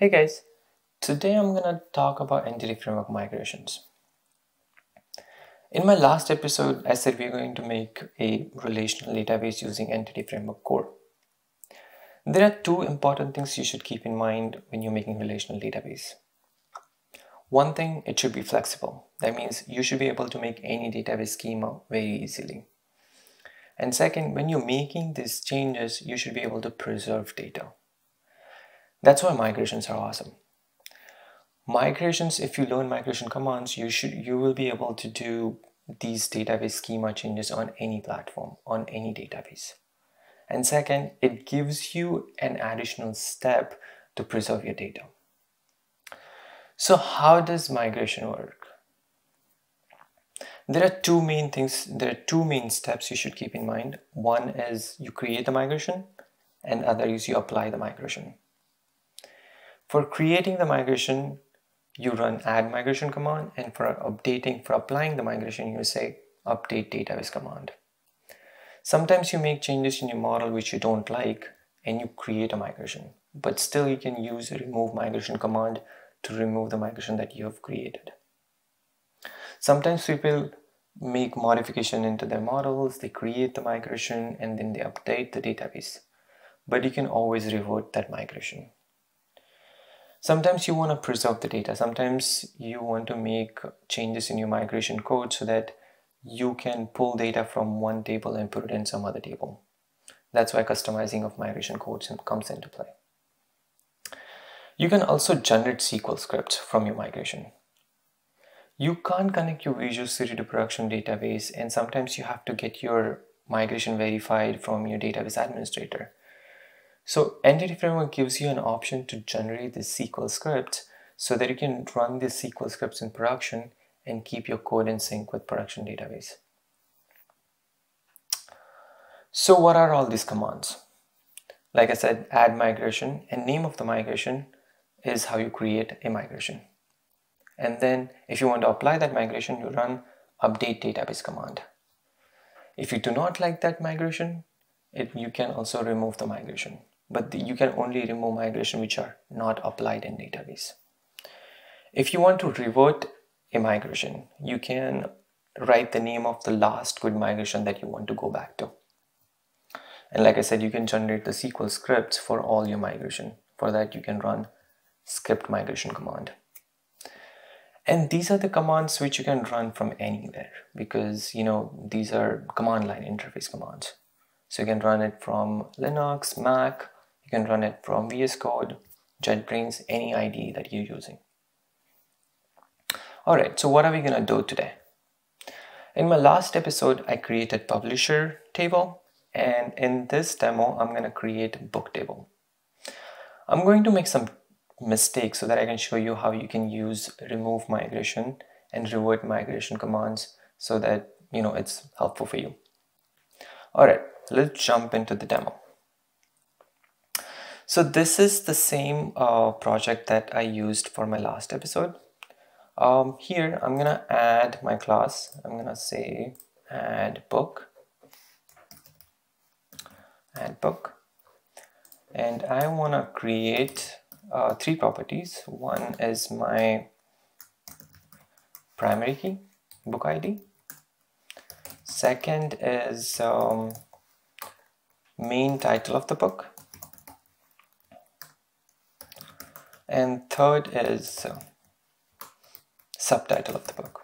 Hey guys, today I'm gonna talk about entity framework migrations. In my last episode, I said we're going to make a relational database using entity framework core. There are two important things you should keep in mind when you're making relational database. One thing, it should be flexible. That means you should be able to make any database schema very easily. And second, when you're making these changes, you should be able to preserve data. That's why migrations are awesome. Migrations, if you learn migration commands, you should you will be able to do these database schema changes on any platform, on any database. And second, it gives you an additional step to preserve your data. So how does migration work? There are two main things, there are two main steps you should keep in mind. One is you create the migration and other is you apply the migration. For creating the migration, you run add migration command and for updating, for applying the migration, you say update database command. Sometimes you make changes in your model which you don't like and you create a migration, but still you can use remove migration command to remove the migration that you have created. Sometimes people make modification into their models, they create the migration and then they update the database, but you can always revert that migration. Sometimes you want to preserve the data. Sometimes you want to make changes in your migration code so that you can pull data from one table and put it in some other table. That's why customizing of migration codes comes into play. You can also generate SQL scripts from your migration. You can't connect your Visual Studio to production database and sometimes you have to get your migration verified from your database administrator. So Entity Framework gives you an option to generate the SQL scripts so that you can run these SQL scripts in production and keep your code in sync with production database. So what are all these commands? Like I said, add migration and name of the migration is how you create a migration. And then if you want to apply that migration, you run update database command. If you do not like that migration, it, you can also remove the migration but you can only remove migration which are not applied in database. If you want to revert a migration, you can write the name of the last good migration that you want to go back to. And like I said, you can generate the SQL scripts for all your migration. For that, you can run script migration command. And these are the commands which you can run from anywhere because, you know, these are command line interface commands. So you can run it from Linux, Mac, you can run it from VS Code, JetBrains, any IDE that you're using. Alright, so what are we gonna do today? In my last episode, I created publisher table and in this demo, I'm gonna create book table. I'm going to make some mistakes so that I can show you how you can use remove migration and revert migration commands so that you know it's helpful for you. Alright, let's jump into the demo. So this is the same uh, project that I used for my last episode. Um, here I'm gonna add my class. I'm gonna say add book, add book, and I wanna create uh, three properties. One is my primary key, book ID. Second is um, main title of the book and third is uh, subtitle of the book.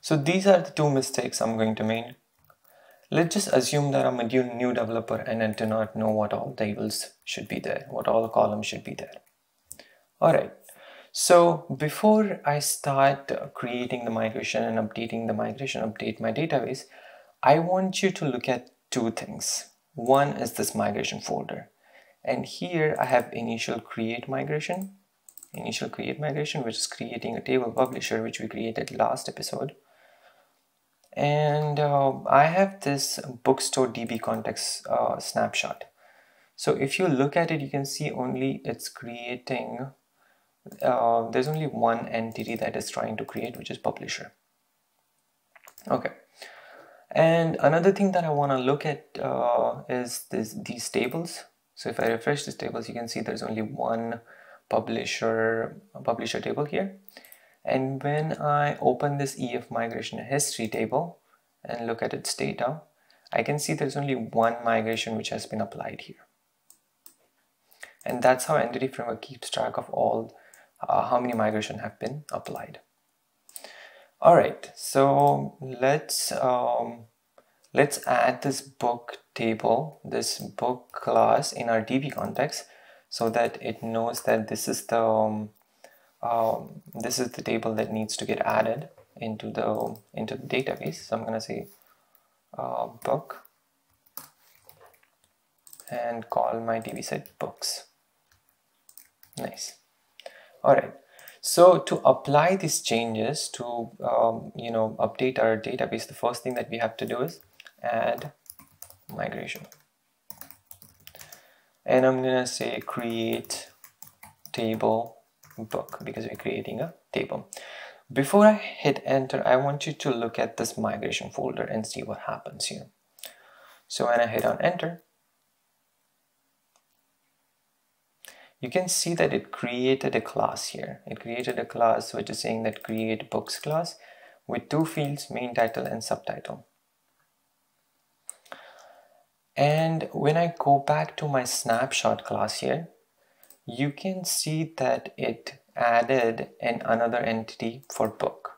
So these are the two mistakes I'm going to make. Let's just assume that I'm a new developer and I do not know what all tables should be there, what all columns should be there. Alright, so before I start creating the migration and updating the migration, update my database, I want you to look at two things. One is this migration folder. And here I have initial create migration, initial create migration, which is creating a table publisher, which we created last episode. And uh, I have this bookstore DB context uh, snapshot. So if you look at it, you can see only it's creating, uh, there's only one entity that is trying to create, which is publisher. Okay. And another thing that I want to look at uh, is this, these tables. So if I refresh these tables, you can see there's only one publisher publisher table here. And when I open this EF migration history table and look at its data, I can see there's only one migration which has been applied here. And that's how Entity Framework keeps track of all uh, how many migration have been applied. All right, so let's um, let's add this book table, this book class in our DB context so that it knows that this is the um, um, this is the table that needs to get added into the into the database. So I'm gonna say uh, book and call my DB set books. Nice. All right. So to apply these changes to um, you know update our database, the first thing that we have to do is add migration. And I'm gonna say create table book because we're creating a table. Before I hit enter, I want you to look at this migration folder and see what happens here. So when I hit on enter, you can see that it created a class here. It created a class which is saying that create books class with two fields, main title and subtitle. And when I go back to my snapshot class here, you can see that it added an another entity for book.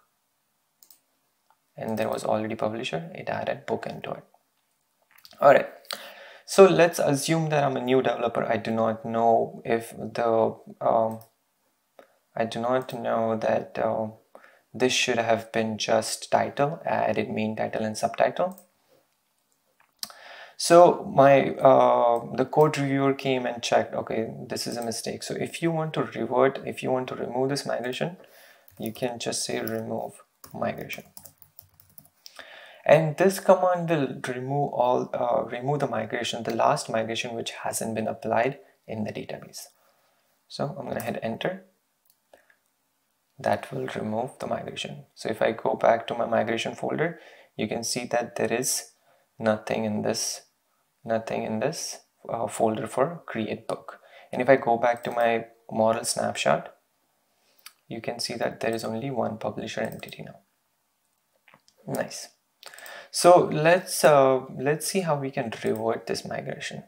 And there was already publisher, it added book into it. All right, so let's assume that I'm a new developer. I do not know if the, um, I do not know that uh, this should have been just title, I added main title and subtitle. So my uh, the code reviewer came and checked, okay, this is a mistake. So if you want to revert, if you want to remove this migration, you can just say remove migration. And this command will remove all, uh, remove the migration, the last migration which hasn't been applied in the database. So I'm gonna hit enter. That will remove the migration. So if I go back to my migration folder, you can see that there is nothing in this nothing in this uh, folder for create book and if I go back to my model snapshot you can see that there is only one publisher entity now nice so let's uh, let's see how we can revert this migration.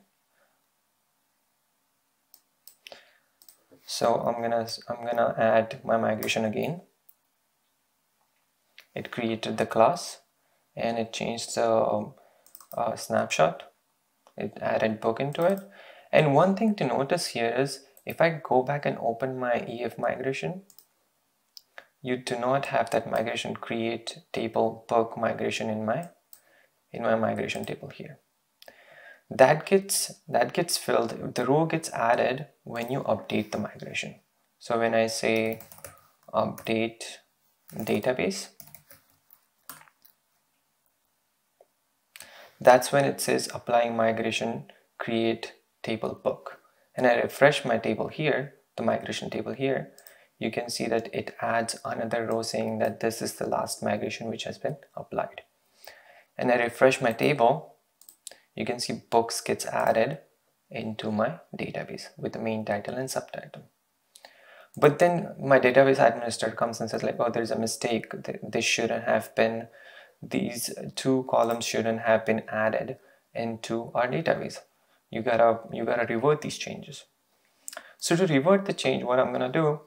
So I'm gonna I'm gonna add my migration again. It created the class and it changed the um, uh, snapshot. It added book into it. And one thing to notice here is if I go back and open my EF migration you do not have that migration create table book migration in my in my migration table here. That gets that gets filled the row gets added when you update the migration. So when I say update database that's when it says applying migration create table book. And I refresh my table here the migration table here. You can see that it adds another row saying that this is the last migration which has been applied and I refresh my table you can see books gets added into my database with the main title and subtitle but then my database administrator comes and says like oh there's a mistake this shouldn't have been these two columns shouldn't have been added into our database. You gotta, you gotta revert these changes. So to revert the change, what I'm gonna do,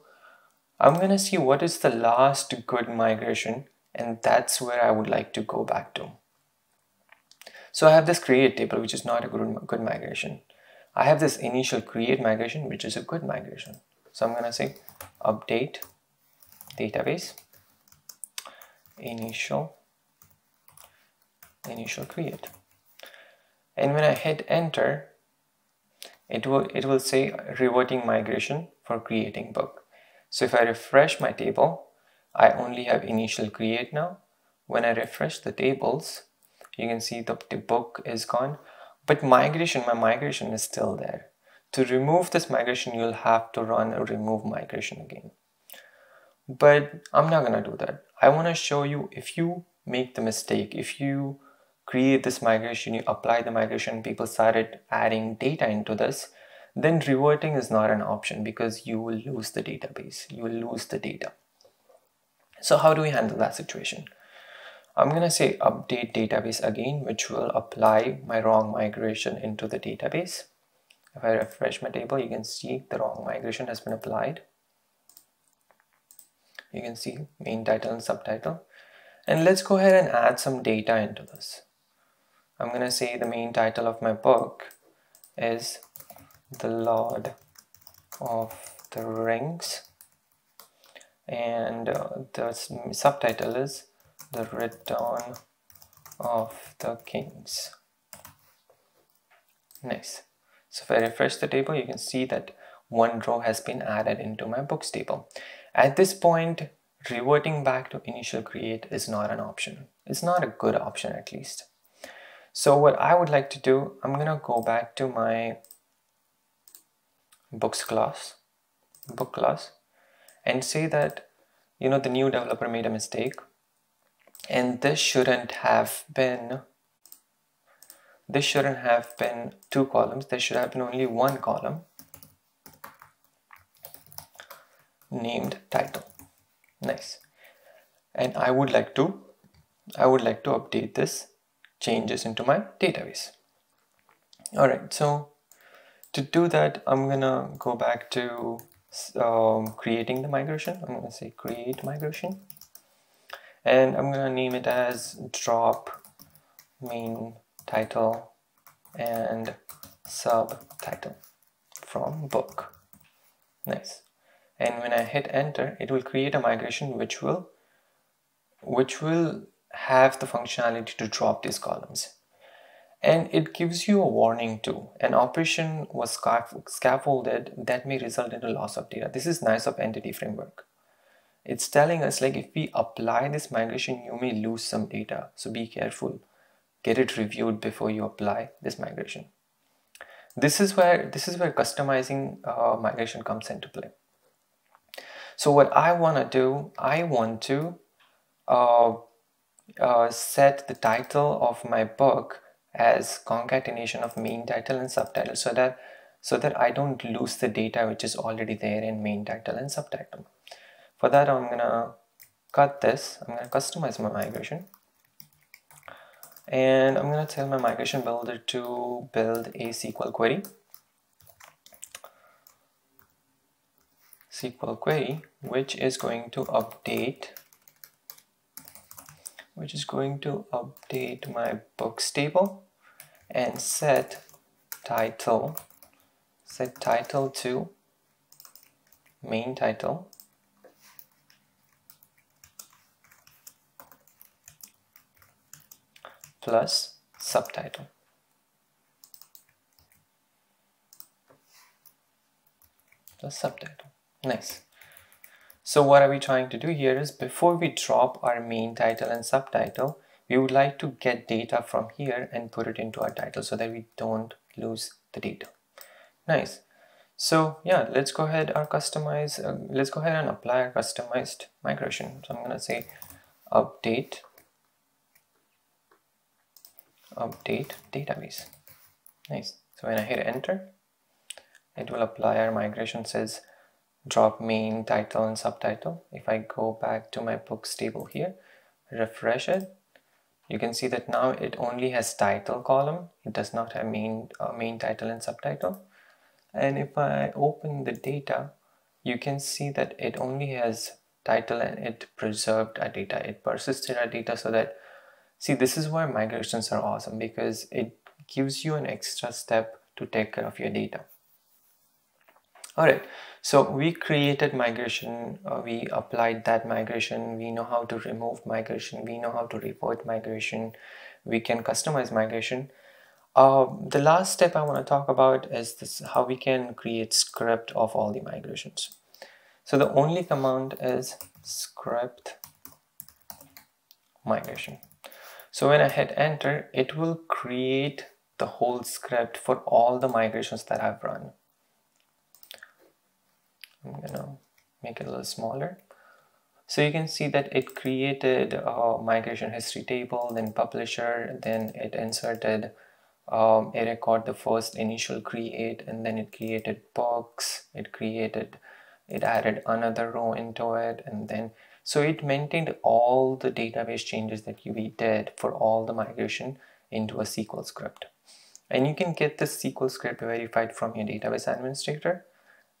I'm gonna see what is the last good migration and that's where I would like to go back to. So I have this create table, which is not a good, good migration. I have this initial create migration, which is a good migration. So I'm gonna say update database initial initial create and when I hit enter it will it will say reverting migration for creating book so if I refresh my table I only have initial create now when I refresh the tables you can see the, the book is gone but migration my migration is still there to remove this migration you'll have to run a remove migration again but I'm not gonna do that I want to show you if you make the mistake if you create this migration, you apply the migration, people started adding data into this, then reverting is not an option because you will lose the database. You will lose the data. So how do we handle that situation? I'm going to say update database again, which will apply my wrong migration into the database. If I refresh my table, you can see the wrong migration has been applied. You can see main title and subtitle. And let's go ahead and add some data into this. I'm going to say the main title of my book is The Lord of the Rings and uh, the subtitle is The Return of the Kings. Nice. So if I refresh the table, you can see that one row has been added into my books table. At this point, reverting back to initial create is not an option. It's not a good option at least. So what I would like to do, I'm gonna go back to my books class, book class, and say that you know the new developer made a mistake and this shouldn't have been this shouldn't have been two columns. There should have been only one column named title. Nice. And I would like to I would like to update this changes into my database. Alright so to do that I'm gonna go back to um, creating the migration. I'm to say create migration and I'm going to name it as drop main title and subtitle from book. Nice. And when I hit enter, it will create a migration which will which will have the functionality to drop these columns and it gives you a warning too. An operation was scaffolded that may result in a loss of data. This is nice of entity framework. It's telling us like if we apply this migration, you may lose some data. So be careful. Get it reviewed before you apply this migration. This is where this is where customizing uh, migration comes into play. So what I want to do, I want to uh, uh, set the title of my book as concatenation of main title and subtitle so that so that I don't lose the data which is already there in main title and subtitle. For that I'm gonna cut this, I'm gonna customize my migration. And I'm gonna tell my migration builder to build a SQL query. SQL query which is going to update which is going to update my books table and set title set title to main title plus subtitle plus subtitle nice so what are we trying to do here is before we drop our main title and subtitle, we would like to get data from here and put it into our title so that we don't lose the data. Nice. So yeah, let's go ahead and customize, uh, let's go ahead and apply a customized migration. So I'm going to say update, update database. Nice. So when I hit enter, it will apply. Our migration says drop main title and subtitle. If I go back to my books table here refresh it you can see that now it only has title column. It does not have main uh, main title and subtitle. And if I open the data you can see that it only has title and it preserved our data. It persisted our data so that see this is why migrations are awesome because it gives you an extra step to take care of your data. All right so we created migration uh, we applied that migration we know how to remove migration we know how to revert migration we can customize migration. Uh, the last step I want to talk about is this how we can create script of all the migrations. So the only command is script migration so when I hit enter it will create the whole script for all the migrations that I've run. I'm gonna make it a little smaller. So you can see that it created a migration history table then publisher then it inserted um, it the first initial create and then it created books. It created it added another row into it and then so it maintained all the database changes that we did for all the migration into a SQL script. And you can get this SQL script verified from your database administrator.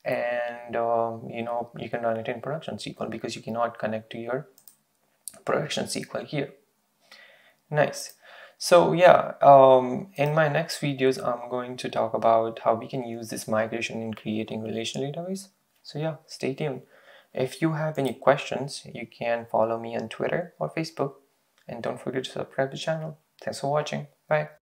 And um, you know you can run it in production SQL because you cannot connect to your production SQL here. Nice. So yeah um, in my next videos I'm going to talk about how we can use this migration in creating relational database. So yeah stay tuned if you have any questions you can follow me on Twitter or Facebook. And don't forget to subscribe to the channel. Thanks for watching. Bye